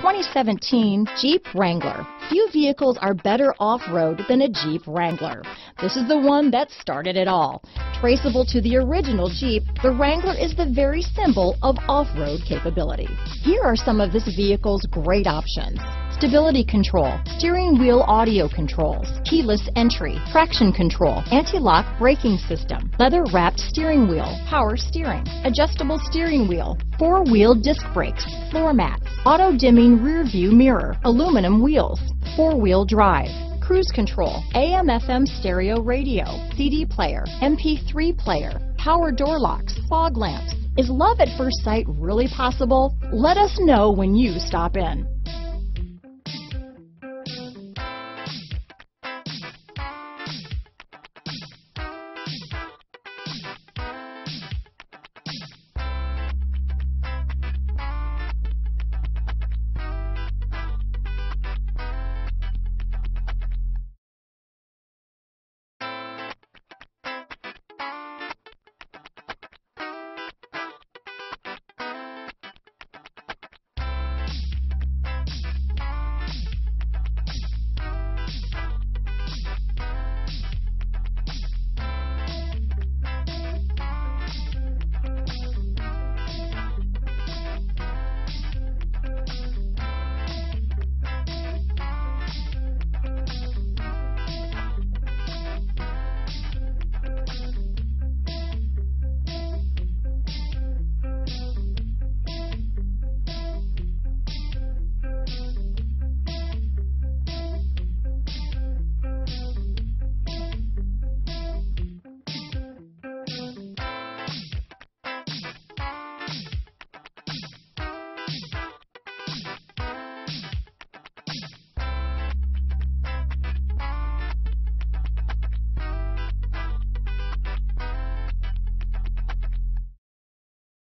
2017 Jeep Wrangler. Few vehicles are better off-road than a Jeep Wrangler. This is the one that started it all. Traceable to the original Jeep, the Wrangler is the very symbol of off-road capability. Here are some of this vehicle's great options stability control, steering wheel audio controls, keyless entry, traction control, anti-lock braking system, leather wrapped steering wheel, power steering, adjustable steering wheel, four-wheel disc brakes, floor mats, auto-dimming rear-view mirror, aluminum wheels, four-wheel drive, cruise control, AM-FM stereo radio, CD player, MP3 player, power door locks, fog lamps. Is love at first sight really possible? Let us know when you stop in.